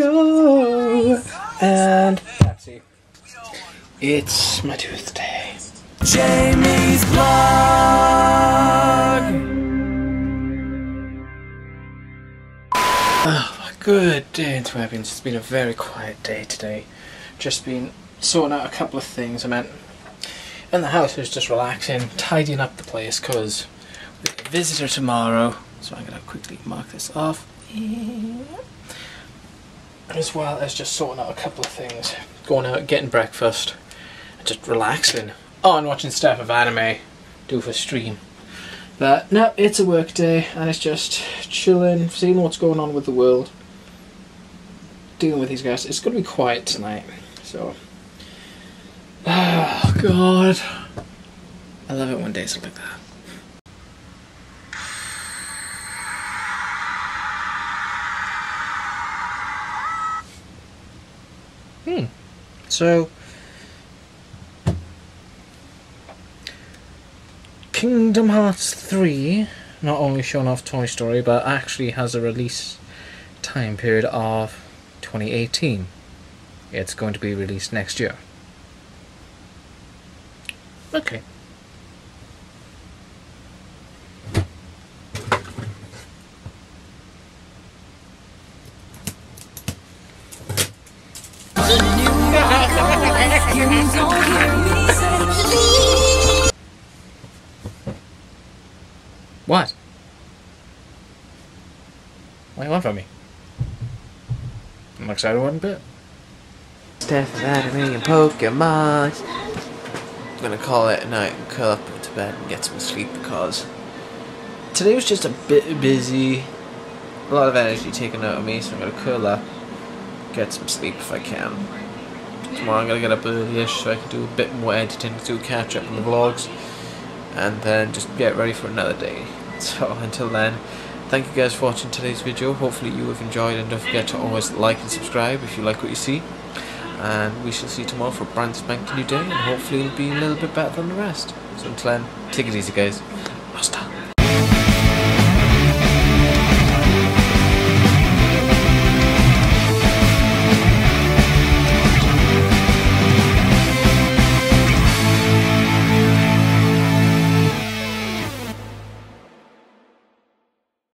Oreo and Pepsi. It's my birthday. Jamie's vlog. Oh, good day into Webbins. It's been a very quiet day today. Just been sorting out a couple of things. I meant in the house, I was just relaxing, tidying up the place because we have a visitor tomorrow. So I'm going to quickly mark this off. As well as just sorting out a couple of things. Going out, getting breakfast, just relaxing. Oh, and watching stuff of anime. Do for stream. But no, it's a work day and it's just chilling, seeing what's going on with the world. Dealing with these guys. It's going to be quiet tonight. So. Oh, God. I love it when days are like that. Hmm. So. Kingdom Hearts 3 not only shown off Toy Story but actually has a release time period of 2018. It's going to be released next year. Okay. What? What do you want from me? I'm excited one bit. Of anime and Pokemon. I'm gonna call it a night and curl up to bed and get some sleep because today was just a bit busy. A lot of energy taken out of me, so I'm gonna curl up, get some sleep if I can. Tomorrow I'm gonna get up early-ish so I can do a bit more editing, do catch up on the vlogs, and then just get ready for another day. So until then, thank you guys for watching today's video. Hopefully you have enjoyed and don't forget to always like and subscribe if you like what you see. And we shall see you tomorrow for a brand spanking new day and hopefully it'll be a little bit better than the rest. So until then, take it easy guys. Hasta.